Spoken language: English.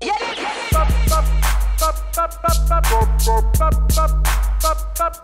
Yeah.